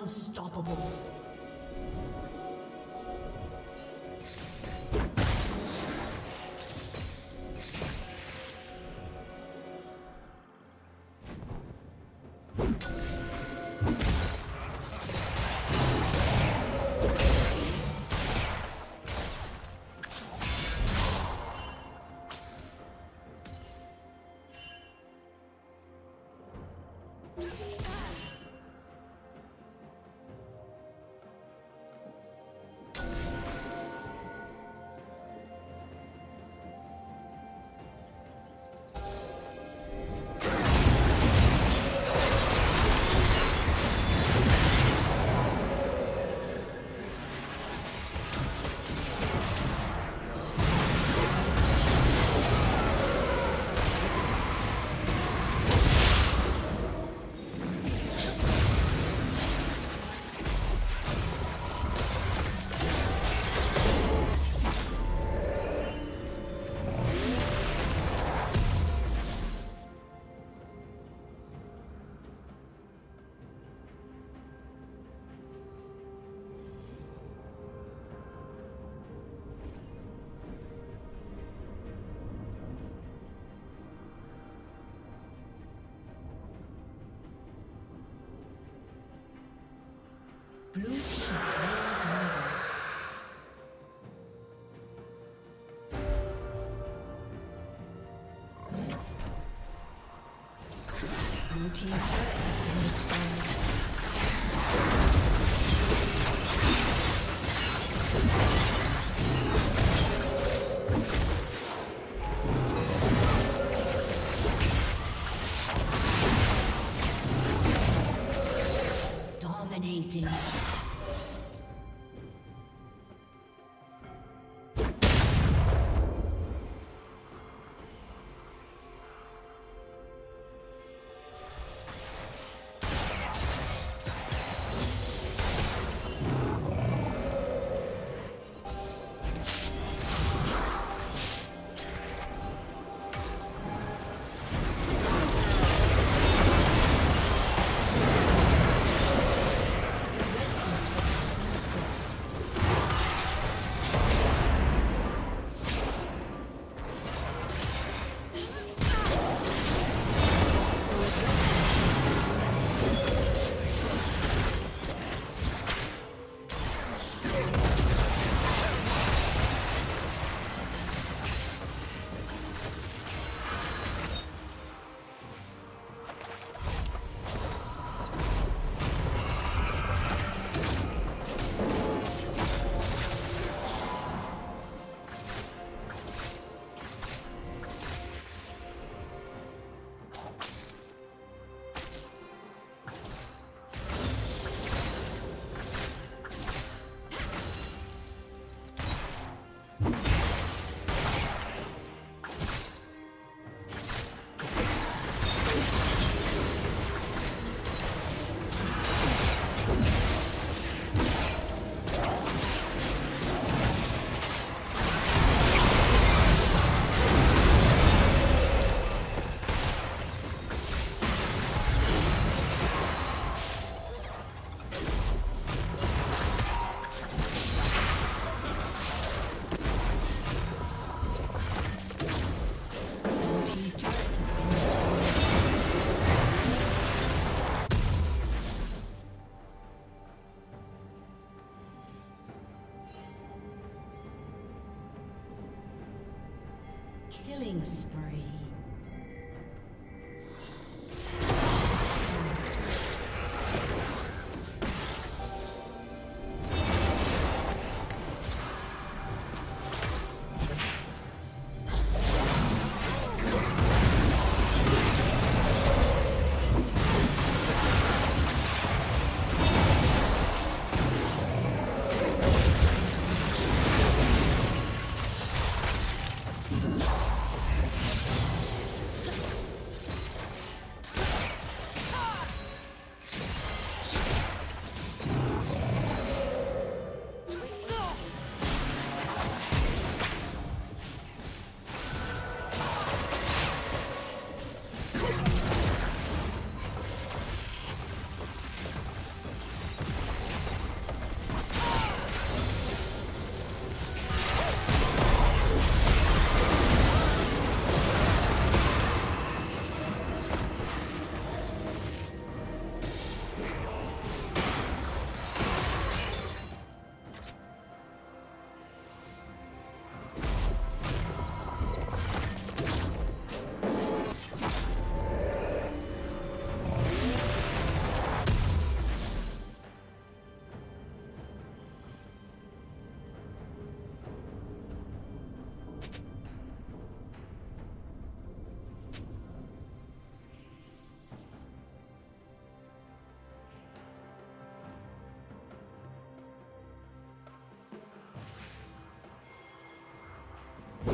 Unstoppable. Blue team turret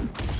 spree. Red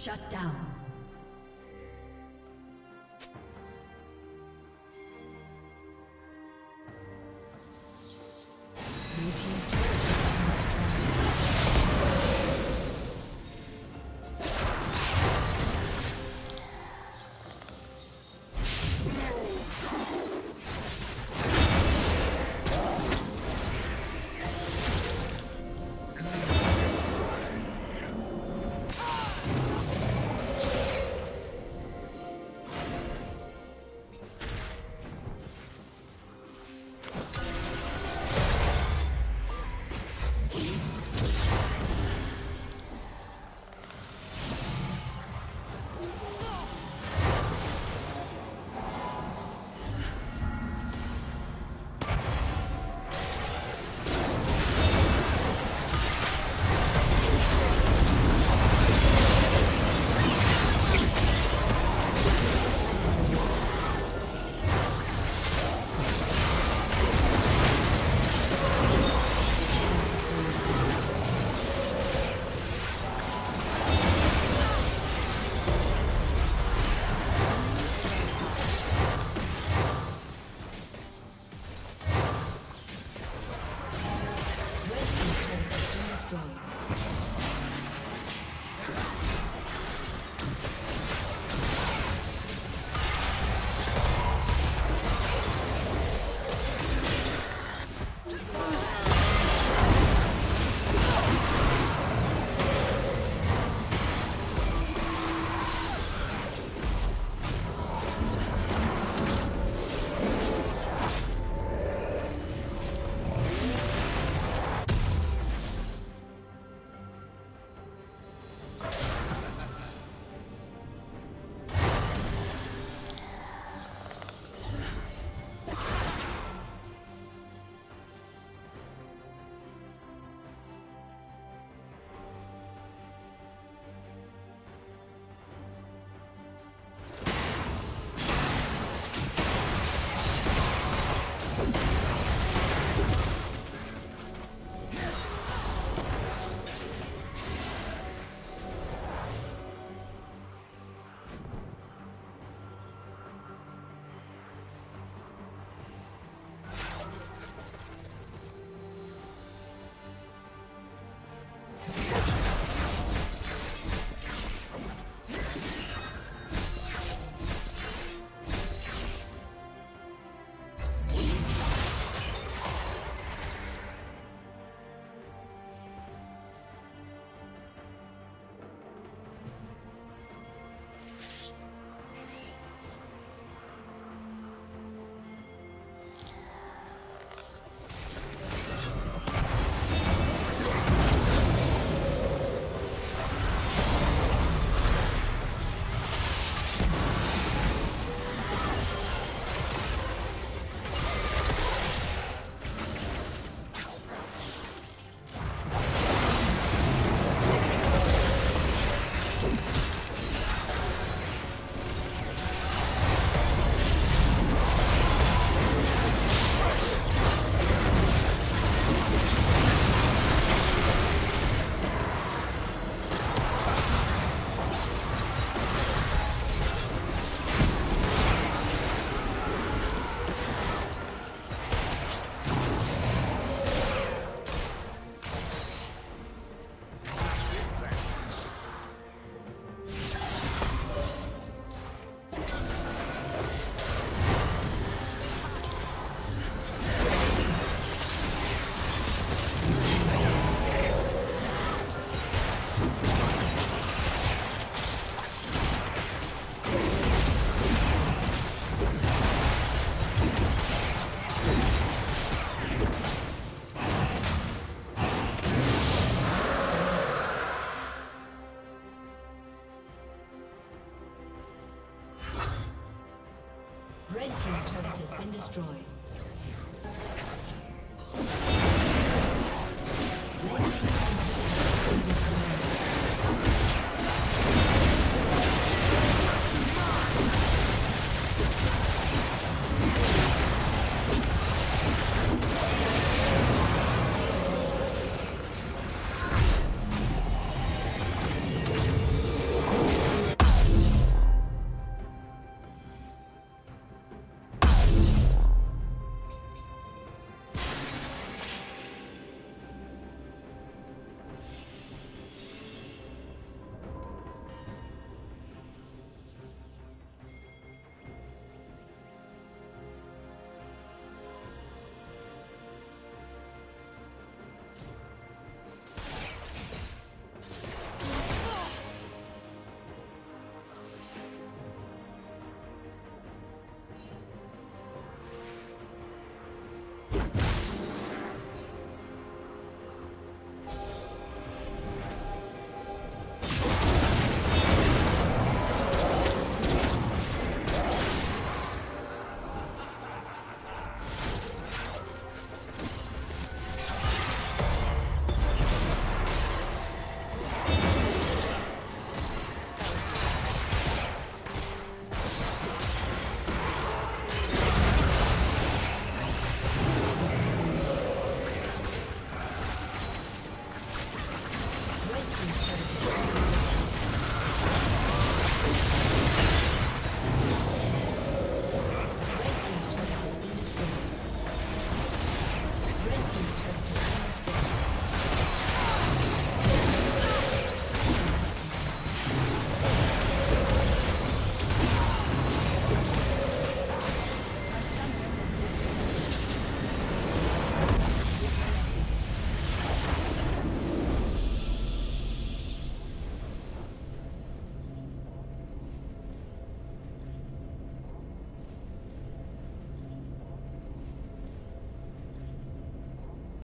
Shut down.